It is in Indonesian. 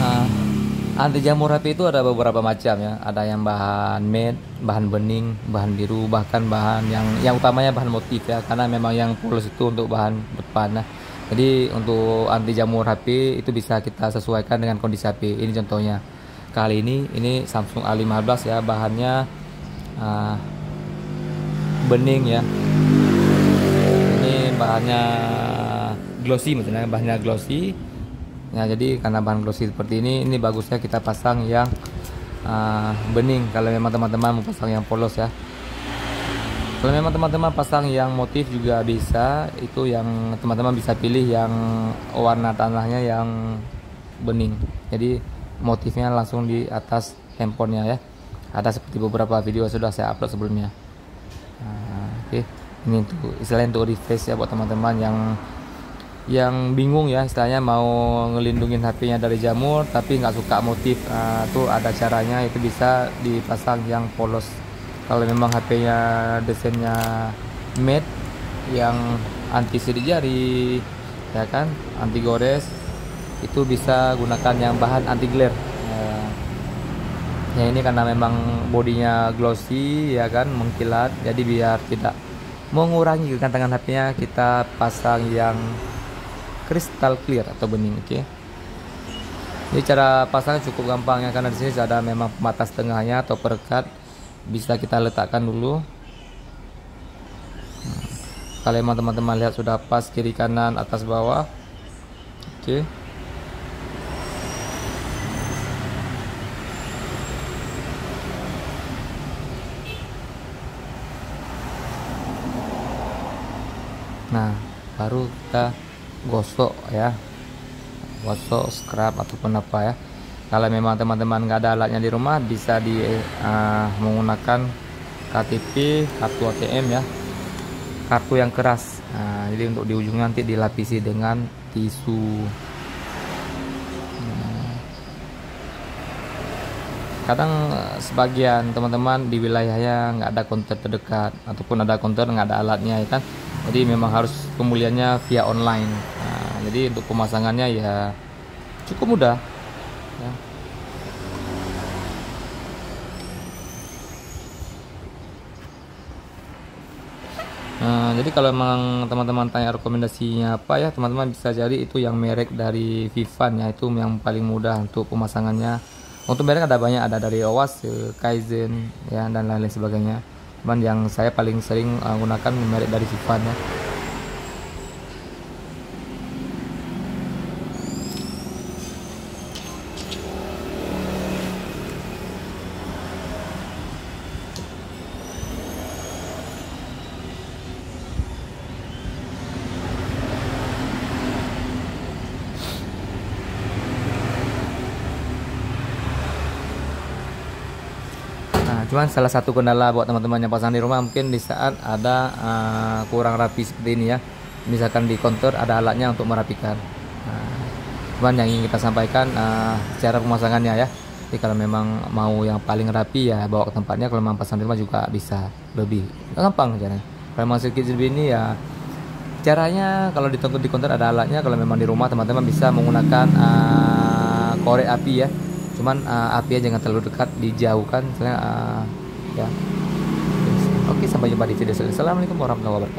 Nah, anti jamur HP itu ada beberapa macam ya. Ada yang bahan matte, bahan bening, bahan biru, bahkan bahan yang yang utamanya bahan motif ya. Karena memang yang polos itu untuk bahan depan. Nah, jadi untuk anti jamur HP itu bisa kita sesuaikan dengan kondisi HP. Ini contohnya. Kali ini ini Samsung A15 ya, bahannya uh, bening ya. Ini bahannya glossy maksudnya bahannya glossy ya jadi karena bahan glossy seperti ini ini bagusnya kita pasang yang uh, bening. Kalau memang teman-teman mau pasang yang polos ya. Kalau memang teman-teman pasang yang motif juga bisa itu yang teman-teman bisa pilih yang warna tanahnya yang bening. Jadi motifnya langsung di atas handphonenya ya. Ada seperti beberapa video sudah saya upload sebelumnya. Nah, oke. Okay. ini untuk istilahnya untuk refresh ya buat teman-teman yang yang bingung ya istilahnya mau ngelindungin HP-nya dari jamur tapi nggak suka motif. Nah, tuh ada caranya itu bisa dipasang yang polos. Kalau memang HP-nya desainnya matte yang anti sidik jari ya kan anti gores itu bisa gunakan yang bahan anti glare. Ya, ya ini karena memang bodinya glossy ya kan mengkilat jadi biar tidak mengurangi kegantengan HP-nya kita pasang yang kristal clear atau bening oke okay? jadi cara pasangnya cukup gampang ya karena di sini ada memang pembatas tengahnya atau perekat bisa kita letakkan dulu nah, kalau memang teman-teman lihat sudah pas kiri kanan atas bawah oke okay. nah baru kita gosok ya. Gosok scrub ataupun apa ya. Kalau memang teman-teman nggak ada alatnya di rumah bisa di uh, menggunakan KTP kartu ATM ya. Kartu yang keras. Nah, jadi untuk di ujung nanti dilapisi dengan tisu. Hmm. kadang eh, sebagian teman-teman di wilayahnya nggak ada konter terdekat ataupun ada konter nggak ada alatnya ya kan jadi memang harus pemulihannya via online nah, jadi untuk pemasangannya ya cukup mudah ya. Nah, jadi kalau memang teman-teman tanya rekomendasinya apa ya, teman-teman bisa jadi itu yang merek dari Vivan ya, itu yang paling mudah untuk pemasangannya. Untuk merek ada banyak, ada dari Owas, Kaizen ya dan lain-lain sebagainya cuman yang saya paling sering uh, gunakan merek dari Vivan ya cuman salah satu kendala buat teman-teman yang pasang di rumah mungkin di saat ada uh, kurang rapi seperti ini ya. Misalkan di counter ada alatnya untuk merapikan. Nah, cuman yang ingin kita sampaikan uh, cara pemasangannya ya. Jadi kalau memang mau yang paling rapi ya bawa ke tempatnya kalau memang pasang di rumah juga bisa lebih gampang caranya. Kalau memang sedikit lebih ini ya caranya kalau di toko di counter ada alatnya kalau memang di rumah teman-teman bisa menggunakan uh, korek api ya cuman uh, apinya jangan terlalu dekat dijauhkan uh, ya. Oke sampai jumpa di video selanjutnya. Assalamualaikum warahmatullahi wabarakatuh